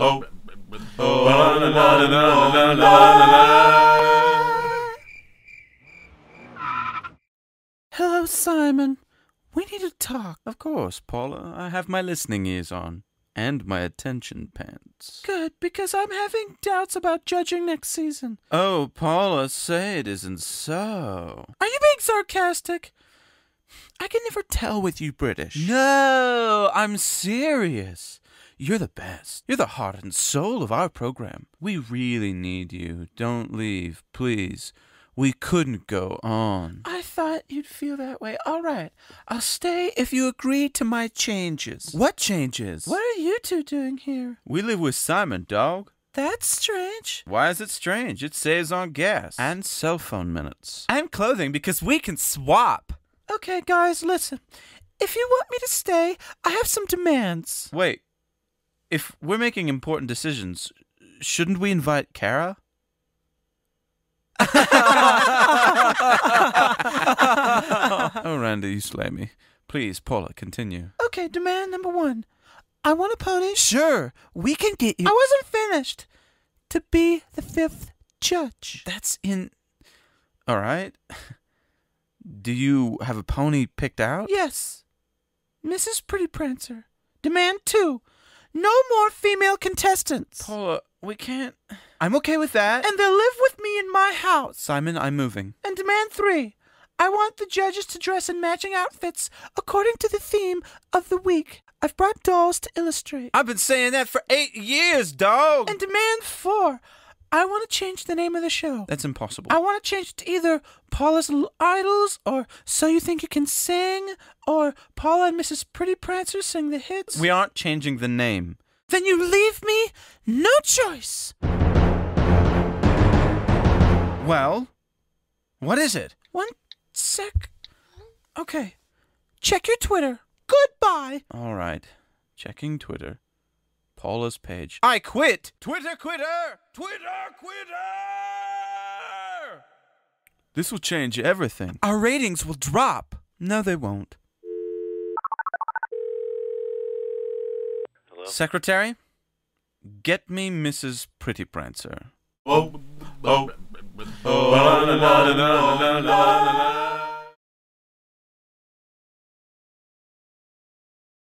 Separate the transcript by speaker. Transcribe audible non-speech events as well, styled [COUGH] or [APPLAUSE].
Speaker 1: Oh. Hello, Simon. We need to talk.
Speaker 2: Of course, Paula. I have my listening ears on. And my attention pants.
Speaker 1: Good, because I'm having doubts about judging next season.
Speaker 2: Oh, Paula, say it isn't so.
Speaker 1: Are you being sarcastic? I can never tell with you British.
Speaker 2: No, I'm serious. You're the best. You're the heart and soul of our program. We really need you. Don't leave, please. We couldn't go on.
Speaker 1: I thought you'd feel that way. All right. I'll stay if you agree to my changes.
Speaker 2: What changes?
Speaker 1: What are you two doing here?
Speaker 2: We live with Simon, dog.
Speaker 1: That's strange.
Speaker 2: Why is it strange? It saves on gas and cell phone minutes.
Speaker 3: And clothing because we can swap.
Speaker 1: Okay, guys, listen. If you want me to stay, I have some demands.
Speaker 2: Wait. If we're making important decisions, shouldn't we invite Kara? [LAUGHS] oh, Randy, you slay me. Please, Paula, continue.
Speaker 1: Okay, demand number one. I want a pony.
Speaker 3: Sure, we can get you.
Speaker 1: I wasn't finished. To be the fifth judge.
Speaker 2: That's in. All right. Do you have a pony picked out?
Speaker 1: Yes. Mrs. Pretty Prancer. Demand two. No more female contestants.
Speaker 2: Paula, we can't.
Speaker 3: I'm okay with that.
Speaker 1: And they'll live with me in my house.
Speaker 2: Simon, I'm moving.
Speaker 1: And demand three. I want the judges to dress in matching outfits according to the theme of the week. I've brought dolls to illustrate.
Speaker 3: I've been saying that for eight years, dog.
Speaker 1: And demand four. I want to change the name of the show.
Speaker 2: That's impossible.
Speaker 1: I want to change it to either Paula's Little Idols or So You Think You Can Sing or Paula and Mrs. Pretty Prancer Sing the Hits.
Speaker 2: We aren't changing the name.
Speaker 1: Then you leave me no choice.
Speaker 2: Well, what is it?
Speaker 1: One sec. Okay. Check your Twitter. Goodbye.
Speaker 2: All right. Checking Twitter. Paula's page.
Speaker 3: I quit.
Speaker 2: Twitter quitter! Twitter quitter! This will change everything.
Speaker 3: Our ratings will drop.
Speaker 2: No, they won't.
Speaker 4: Hello?
Speaker 2: Secretary, get me Mrs. Pretty Prancer.
Speaker 4: Oh, oh, oh,